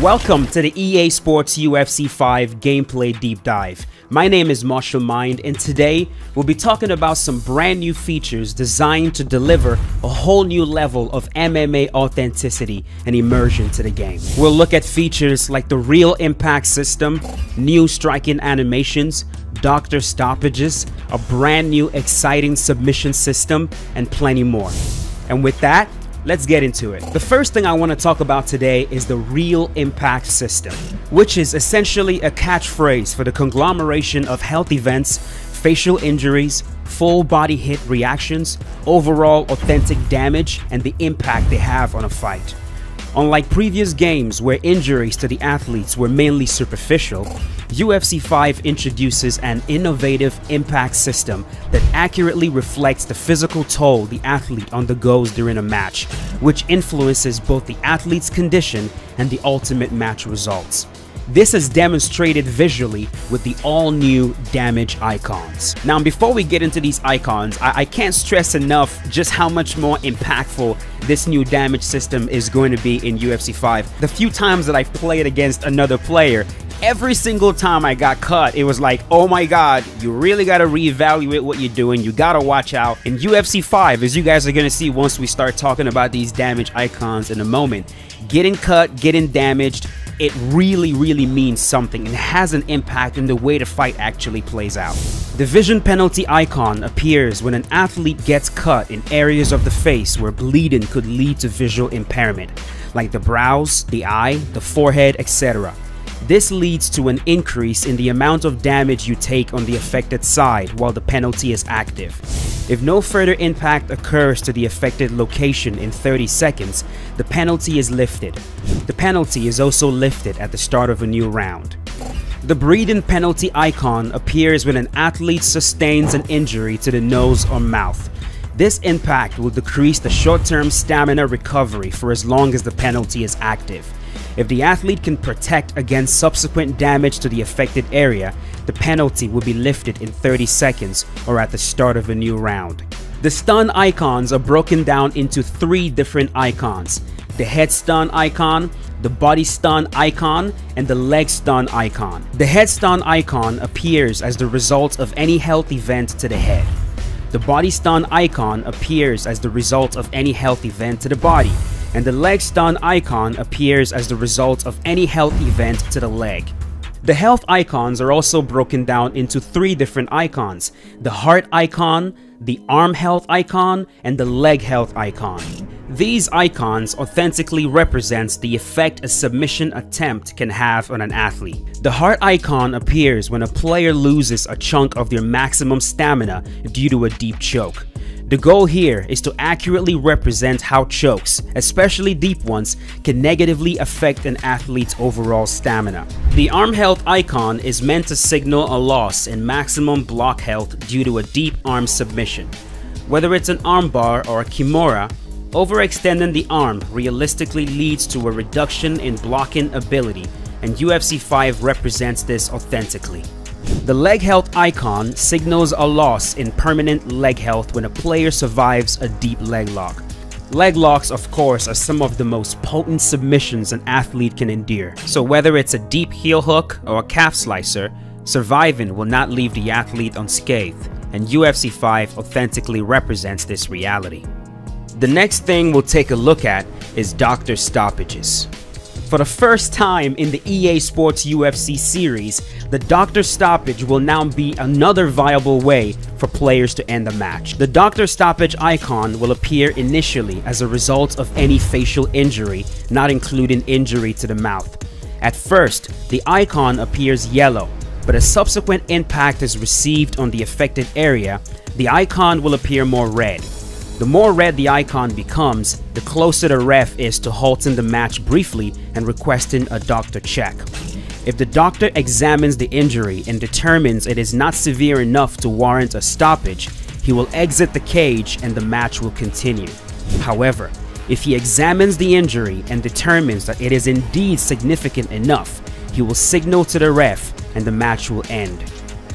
Welcome to the EA Sports UFC 5 gameplay deep dive. My name is Marshall Mind, and today we'll be talking about some brand new features designed to deliver a whole new level of MMA authenticity and immersion to the game. We'll look at features like the real impact system, new striking animations, doctor stoppages, a brand new exciting submission system, and plenty more. And with that, Let's get into it. The first thing I want to talk about today is the Real Impact System, which is essentially a catchphrase for the conglomeration of health events, facial injuries, full body hit reactions, overall authentic damage, and the impact they have on a fight. Unlike previous games where injuries to the athletes were mainly superficial, UFC 5 introduces an innovative impact system that accurately reflects the physical toll the athlete undergoes during a match, which influences both the athlete's condition and the ultimate match results. This is demonstrated visually with the all-new damage icons. Now before we get into these icons, I, I can't stress enough just how much more impactful this new damage system is going to be in UFC 5. The few times that I've played against another player, every single time I got cut, it was like, oh my god, you really gotta reevaluate what you're doing. You gotta watch out. In UFC 5, as you guys are gonna see once we start talking about these damage icons in a moment, getting cut, getting damaged, it really, really means something and has an impact in the way the fight actually plays out. The vision penalty icon appears when an athlete gets cut in areas of the face where bleeding could lead to visual impairment, like the brows, the eye, the forehead, etc. This leads to an increase in the amount of damage you take on the affected side while the penalty is active. If no further impact occurs to the affected location in 30 seconds, the penalty is lifted. The penalty is also lifted at the start of a new round. The breathing penalty icon appears when an athlete sustains an injury to the nose or mouth. This impact will decrease the short-term stamina recovery for as long as the penalty is active. If the athlete can protect against subsequent damage to the affected area, the penalty will be lifted in 30 seconds or at the start of a new round. The stun icons are broken down into three different icons. The head stun icon, the body stun icon, and the leg stun icon. The head stun icon appears as the result of any health event to the head. The body stun icon appears as the result of any health event to the body and the leg stun icon appears as the result of any health event to the leg. The health icons are also broken down into three different icons, the heart icon, the arm health icon, and the leg health icon. These icons authentically represents the effect a submission attempt can have on an athlete. The heart icon appears when a player loses a chunk of their maximum stamina due to a deep choke. The goal here is to accurately represent how chokes, especially deep ones, can negatively affect an athlete's overall stamina. The arm health icon is meant to signal a loss in maximum block health due to a deep arm submission. Whether it's an armbar or a kimura, overextending the arm realistically leads to a reduction in blocking ability, and UFC 5 represents this authentically. The leg health icon signals a loss in permanent leg health when a player survives a deep leg lock. Leg locks, of course, are some of the most potent submissions an athlete can endure. So whether it's a deep heel hook or a calf slicer, surviving will not leave the athlete unscathed, and UFC 5 authentically represents this reality. The next thing we'll take a look at is doctor stoppages. For the first time in the EA Sports UFC series, the doctor stoppage will now be another viable way for players to end a match. The doctor stoppage icon will appear initially as a result of any facial injury, not including injury to the mouth. At first, the icon appears yellow, but as subsequent impact is received on the affected area, the icon will appear more red. The more red the icon becomes, the closer the ref is to halting the match briefly and requesting a doctor check. If the doctor examines the injury and determines it is not severe enough to warrant a stoppage, he will exit the cage and the match will continue. However, if he examines the injury and determines that it is indeed significant enough, he will signal to the ref and the match will end.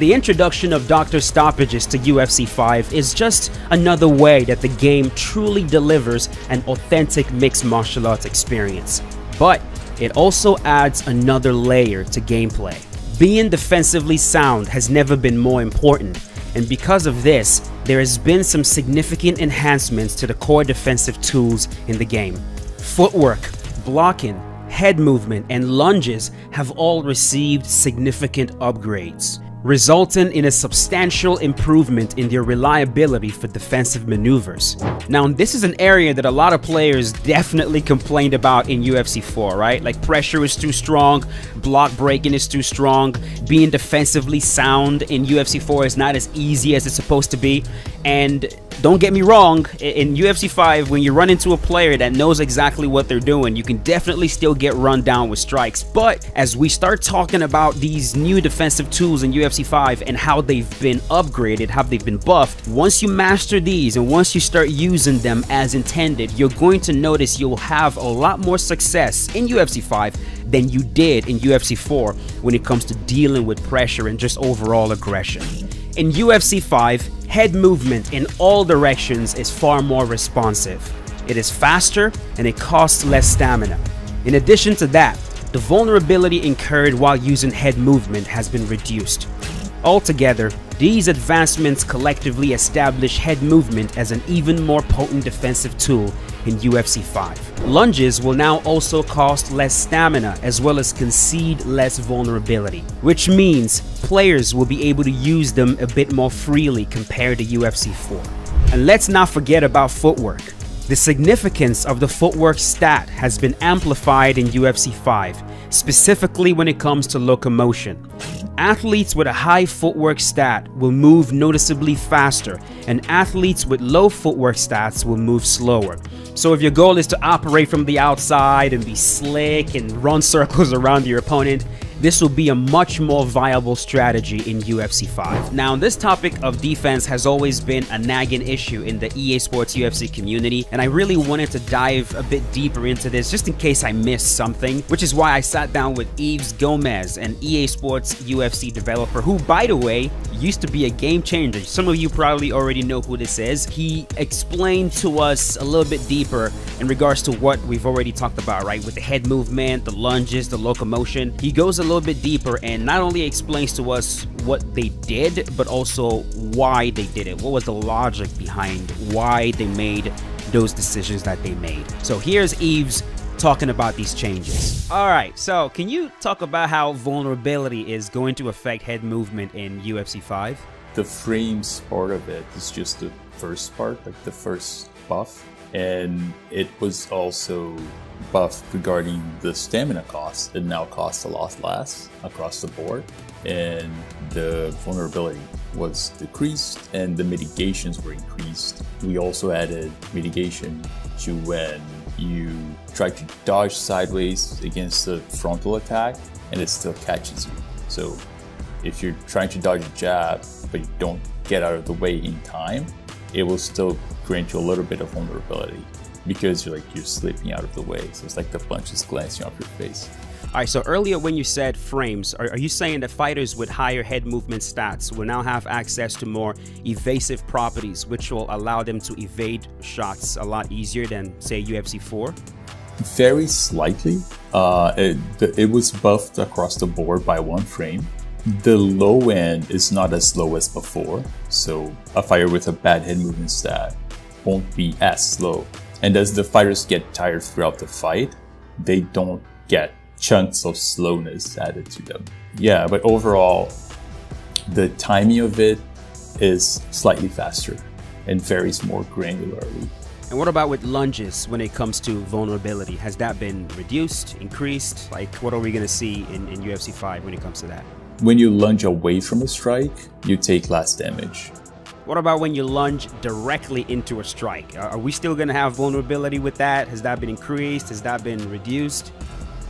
The introduction of Doctor Stoppages to UFC 5 is just another way that the game truly delivers an authentic mixed martial arts experience. But it also adds another layer to gameplay. Being defensively sound has never been more important, and because of this, there has been some significant enhancements to the core defensive tools in the game. Footwork, blocking, head movement, and lunges have all received significant upgrades resulting in a substantial improvement in their reliability for defensive maneuvers. Now, this is an area that a lot of players definitely complained about in UFC 4, right? Like pressure is too strong, block breaking is too strong, being defensively sound in UFC 4 is not as easy as it's supposed to be, and don't get me wrong, in UFC 5, when you run into a player that knows exactly what they're doing, you can definitely still get run down with strikes. But as we start talking about these new defensive tools in UFC 5 and how they've been upgraded, how they've been buffed, once you master these and once you start using them as intended, you're going to notice you'll have a lot more success in UFC 5 than you did in UFC 4 when it comes to dealing with pressure and just overall aggression. In UFC 5, head movement in all directions is far more responsive. It is faster and it costs less stamina. In addition to that, the vulnerability incurred while using head movement has been reduced. Altogether, these advancements collectively establish head movement as an even more potent defensive tool in UFC 5. Lunges will now also cost less stamina as well as concede less vulnerability, which means players will be able to use them a bit more freely compared to UFC 4. And let's not forget about footwork. The significance of the footwork stat has been amplified in UFC 5, specifically when it comes to locomotion. Athletes with a high footwork stat will move noticeably faster, and athletes with low footwork stats will move slower. So if your goal is to operate from the outside and be slick and run circles around your opponent, this will be a much more viable strategy in UFC 5. Now, this topic of defense has always been a nagging issue in the EA Sports UFC community, and I really wanted to dive a bit deeper into this just in case I missed something, which is why I sat down with Yves Gomez, an EA Sports UFC developer who, by the way, used to be a game changer. Some of you probably already know who this is. He explained to us a little bit deeper in regards to what we've already talked about, right? With the head movement, the lunges, the locomotion. He goes a little bit deeper and not only explains to us what they did, but also why they did it. What was the logic behind why they made those decisions that they made. So here's Yves talking about these changes. All right, so can you talk about how vulnerability is going to affect head movement in UFC 5? The frames part of it is just the first part, like the first buff, and it was also buffed regarding the stamina cost. It now costs a lot less across the board, and the vulnerability was decreased and the mitigations were increased. We also added mitigation to when you try to dodge sideways against the frontal attack and it still catches you. So if you're trying to dodge a jab but you don't get out of the way in time, it will still grant you a little bit of vulnerability because you're like you're slipping out of the way. So it's like the punch is glancing off your face. All right, so earlier when you said frames, are, are, you saying that fighters with higher head movement stats will now have access to more evasive properties, which will allow them to evade shots a lot easier than, say, UFC 4? Very slightly. Uh, it, it was buffed across the board by one frame. The low end is not as low as before, so a fighter with a bad head movement stat won't be as slow. And as the fighters get tired throughout the fight, they don't get chunks of slowness added to them. Yeah, but overall, the timing of it is slightly faster and varies more granularly. And what about with lunges when it comes to vulnerability? Has that been reduced, increased? Like, what are we going to see in, in UFC 5 when it comes to that? When you lunge away from a strike, you take less damage. What about when you lunge directly into a strike? Are we still going to have vulnerability with that? Has that been increased? Has that been reduced?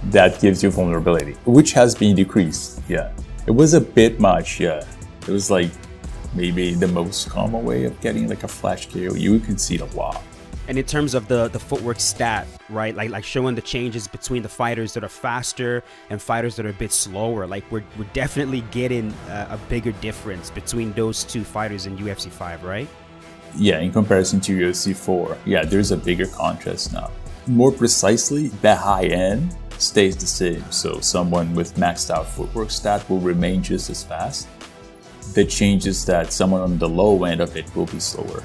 that gives you vulnerability, which has been decreased. Yeah. It was a bit much. Yeah. It was like maybe the most common way of getting like a flash KO. You could see it a lot. And in terms of the the footwork stat, right? Like like showing the changes between the fighters that are faster and fighters that are a bit slower. Like we're we're definitely getting a, a bigger difference between those two fighters in UFC 5, right? Yeah, in comparison to UFC 4. Yeah, there's a bigger contrast now. More precisely, the high end stays the same. So someone with maxed out footwork stat will remain just as fast. The changes that someone on the low end of it will be slower.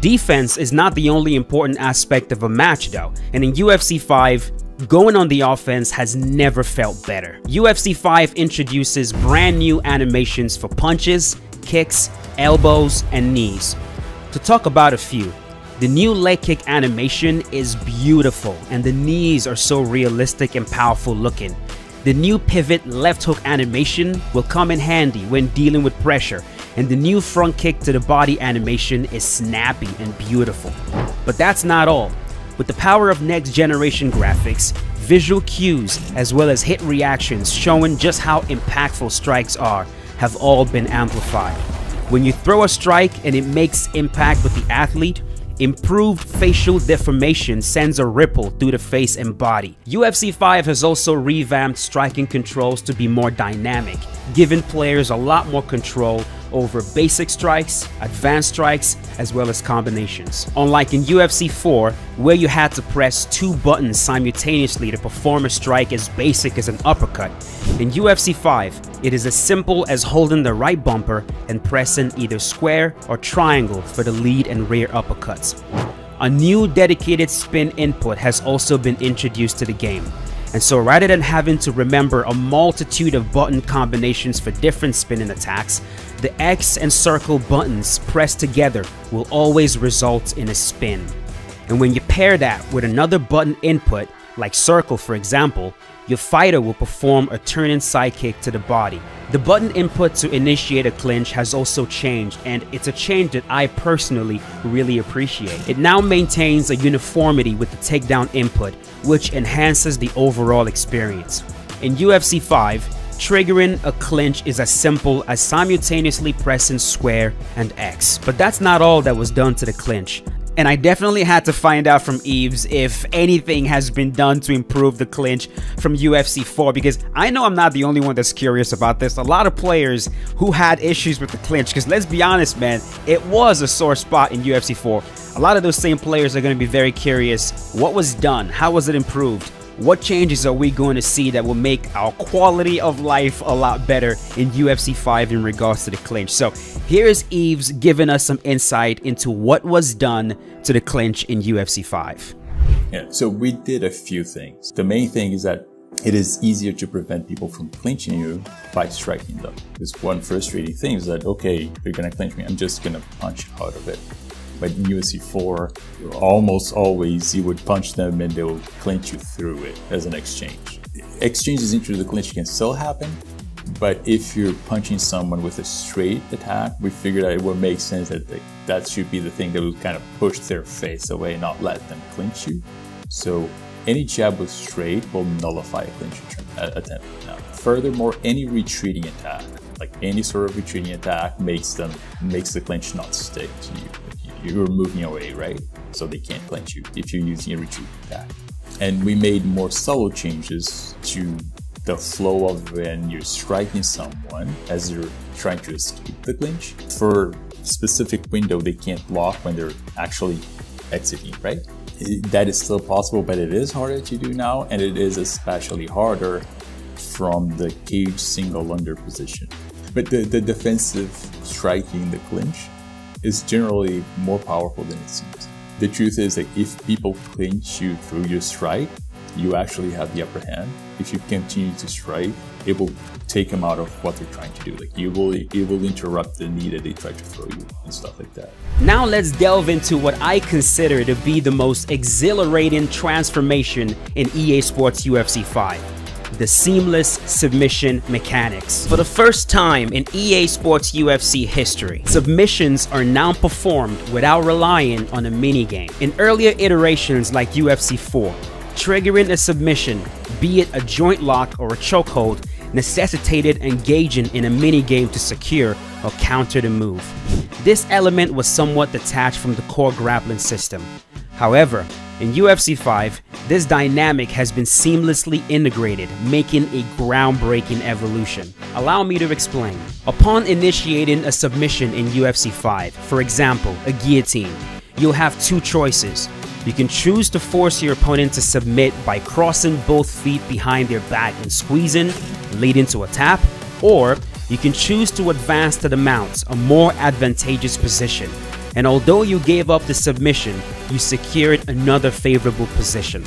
Defense is not the only important aspect of a match though, and in UFC 5, going on the offense has never felt better. UFC 5 introduces brand new animations for punches, kicks, elbows, and knees. To talk about a few, the new leg kick animation is beautiful and the knees are so realistic and powerful looking. The new pivot left hook animation will come in handy when dealing with pressure and the new front kick to the body animation is snappy and beautiful. But that's not all. With the power of next generation graphics, visual cues, as well as hit reactions showing just how impactful strikes are, have all been amplified. When you throw a strike and it makes impact with the athlete, Improved facial deformation sends a ripple through the face and body. UFC 5 has also revamped striking controls to be more dynamic, giving players a lot more control over basic strikes, advanced strikes, as well as combinations. Unlike in UFC 4, where you had to press two buttons simultaneously to perform a strike as basic as an uppercut, in UFC 5, it is as simple as holding the right bumper and pressing either square or triangle for the lead and rear uppercuts. A new dedicated spin input has also been introduced to the game, and so rather than having to remember a multitude of button combinations for different spinning attacks, the X and circle buttons pressed together will always result in a spin. And when you pair that with another button input, like circle for example, your fighter will perform a turning side kick to the body. The button input to initiate a clinch has also changed and it's a change that I personally really appreciate. It now maintains a uniformity with the takedown input which enhances the overall experience. In UFC 5, triggering a clinch is as simple as simultaneously pressing square and X. But that's not all that was done to the clinch. And I definitely had to find out from Yves if anything has been done to improve the clinch from UFC 4 because I know I'm not the only one that's curious about this. A lot of players who had issues with the clinch because let's be honest, man, it was a sore spot in UFC 4. A lot of those same players are going to be very curious what was done, how was it improved, what changes are we going to see that will make our quality of life a lot better in UFC 5 in regards to the clinch? So here's Yves giving us some insight into what was done to the clinch in UFC 5. Yeah, so we did a few things. The main thing is that it is easier to prevent people from clinching you by striking them. This one frustrating thing is that, okay, you're gonna clinch me, I'm just gonna punch out of it. But in UFC 4, almost always you would punch them and they will clinch you through it as an exchange. Exchanges into the clinch can still happen, but if you're punching someone with a straight attack, we figured that it would make sense that they, that should be the thing that would kind of push their face away, not let them clinch you. So any jab with straight will nullify a clinch uh, attempt. Now, furthermore, any retreating attack, like any sort of retreating attack, makes them makes the clinch not stick to you you're moving away, right? So they can't clinch you if you're using a retreat attack. And we made more subtle changes to the flow of when you're striking someone as you're trying to escape the clinch. For specific window, they can't block when they're actually exiting, right? That is still possible, but it is harder to do now, and it is especially harder from the cage single under position. But the, the defensive striking the clinch is generally more powerful than it seems. The truth is that if people clinch you through your strike, you actually have the upper hand. If you continue to strike, it will take them out of what they're trying to do. Like you will, it will interrupt the knee that they try to throw you and stuff like that. Now let's delve into what I consider to be the most exhilarating transformation in EA Sports UFC 5 the seamless submission mechanics. For the first time in EA Sports UFC history, submissions are now performed without relying on a minigame. In earlier iterations like UFC 4, triggering a submission, be it a joint lock or a chokehold, necessitated engaging in a minigame to secure or counter the move. This element was somewhat detached from the core grappling system. However, in UFC 5, this dynamic has been seamlessly integrated, making a groundbreaking evolution. Allow me to explain. Upon initiating a submission in UFC 5, for example, a guillotine, you'll have two choices. You can choose to force your opponent to submit by crossing both feet behind their back and squeezing, leading to a tap, or you can choose to advance to the mount, a more advantageous position. And although you gave up the submission, you secured another favorable position.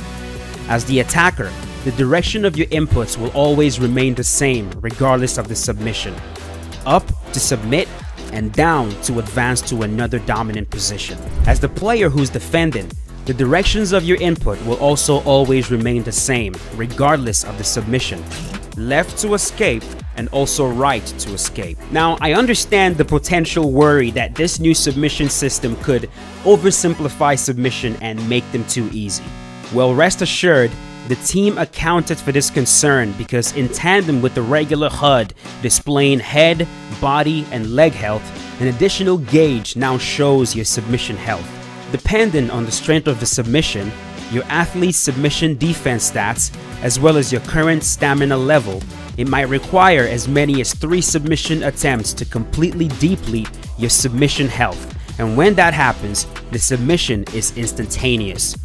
As the attacker, the direction of your inputs will always remain the same regardless of the submission. Up to submit and down to advance to another dominant position. As the player who's defending, the directions of your input will also always remain the same, regardless of the submission. Left to escape and also right to escape. Now, I understand the potential worry that this new submission system could oversimplify submission and make them too easy. Well, rest assured, the team accounted for this concern because in tandem with the regular HUD displaying head, body, and leg health, an additional gauge now shows your submission health. Depending on the strength of the submission, your athlete's submission defense stats, as well as your current stamina level, it might require as many as 3 submission attempts to completely deplete your submission health, and when that happens, the submission is instantaneous.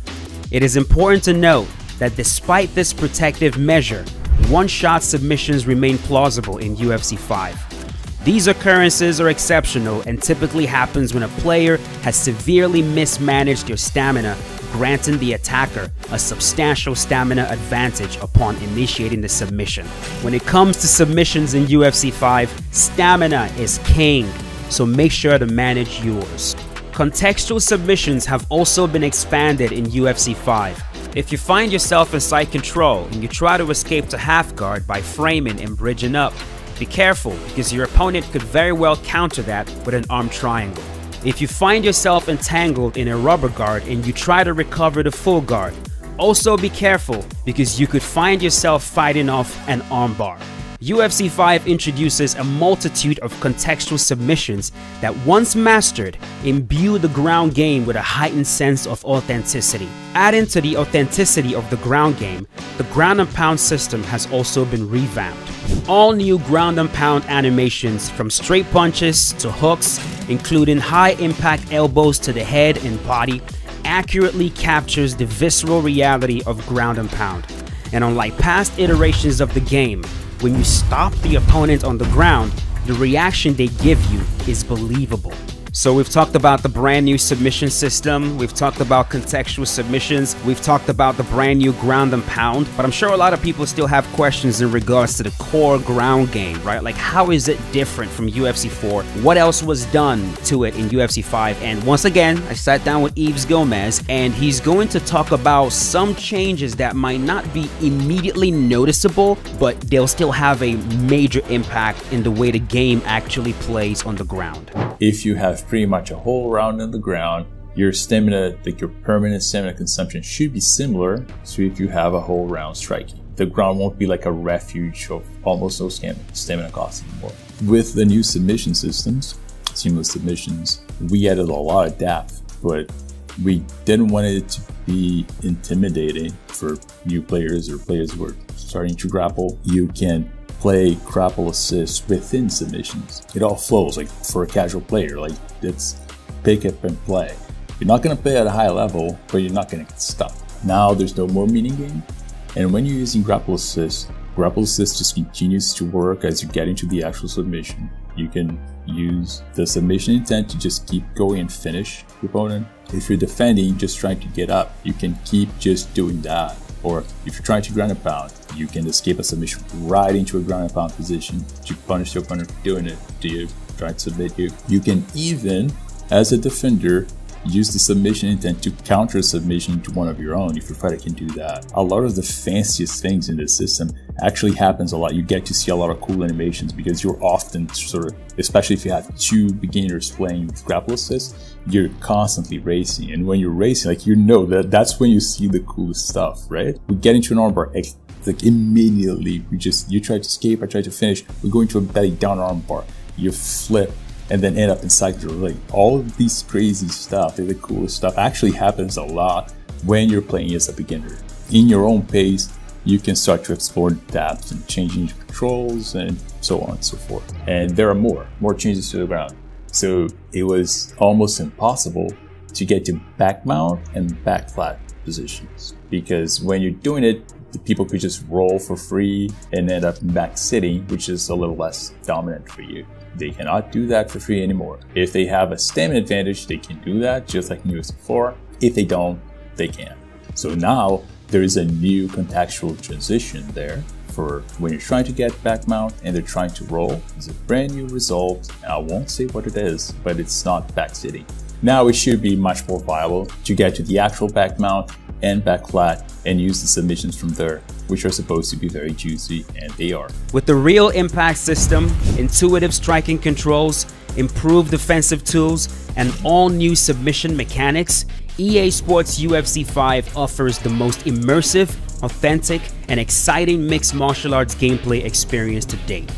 It is important to note that despite this protective measure, one-shot submissions remain plausible in UFC 5. These occurrences are exceptional and typically happens when a player has severely mismanaged your stamina, granting the attacker a substantial stamina advantage upon initiating the submission. When it comes to submissions in UFC 5, stamina is king, so make sure to manage yours. Contextual submissions have also been expanded in UFC 5. If you find yourself in side control and you try to escape to half guard by framing and bridging up, be careful, because your opponent could very well counter that with an arm triangle. If you find yourself entangled in a rubber guard and you try to recover the full guard, also be careful because you could find yourself fighting off an armbar. UFC 5 introduces a multitude of contextual submissions that once mastered imbue the ground game with a heightened sense of authenticity. Adding to the authenticity of the ground game, the ground and pound system has also been revamped. All new ground and pound animations from straight punches to hooks, including high impact elbows to the head and body, accurately captures the visceral reality of ground and pound. And unlike past iterations of the game, when you stop the opponent on the ground, the reaction they give you is believable. So we've talked about the brand new submission system, we've talked about contextual submissions, we've talked about the brand new ground and pound, but I'm sure a lot of people still have questions in regards to the core ground game, right? Like how is it different from UFC 4? What else was done to it in UFC 5? And once again, I sat down with Yves Gomez and he's going to talk about some changes that might not be immediately noticeable, but they'll still have a major impact in the way the game actually plays on the ground. If you have pretty much a whole round on the ground. Your stamina, like your permanent stamina consumption, should be similar to if you have a whole round striking. The ground won't be like a refuge of almost no stamina cost anymore. With the new submission systems, seamless submissions, we added a lot of depth, but we didn't want it to be intimidating for new players or players who are starting to grapple. You can play grapple assist within submissions. It all flows like for a casual player, like it's pick up and play. You're not gonna play at a high level, but you're not gonna get stuck. Now there's no more minigame. And when you're using grapple assist, grapple assist just continues to work as you get into the actual submission. You can use the submission intent to just keep going and finish the opponent. If you're defending, just trying to get up, you can keep just doing that. Or if you're trying to ground and pound, you can escape a submission right into a ground and pound position to punish your opponent for doing it. Do you try to submit you? You can even, as a defender, use the submission intent to counter a submission to one of your own if your fighter can do that. A lot of the fanciest things in this system actually happens a lot. You get to see a lot of cool animations because you're often sort of, especially if you have two beginners playing with grapple assist, you're constantly racing. And when you're racing, like you know that that's when you see the coolest stuff, right? We get into an armbar, like immediately we just, you try to escape, I try to finish, we go into a belly down armbar, you flip, and then end up inside your leg. All of these crazy stuff, the coolest stuff actually happens a lot when you're playing as a beginner. In your own pace, you can start to explore depths and changing controls and so on and so forth. And there are more, more changes to the ground. So it was almost impossible to get to back mount and back flat positions. Because when you're doing it, the people could just roll for free and end up back sitting, which is a little less dominant for you. They cannot do that for free anymore. If they have a stamina advantage, they can do that just like in UFC 4. If they don't, they can't. So now there is a new contextual transition there for when you're trying to get back mount and they're trying to roll. It's a brand new result. I won't say what it is, but it's not back sitting. Now it should be much more viable to get to the actual back mount and back flat and use the submissions from there, which are supposed to be very juicy, and they are. With the real impact system, intuitive striking controls, improved defensive tools, and all new submission mechanics, EA Sports UFC 5 offers the most immersive, authentic, and exciting mixed martial arts gameplay experience to date.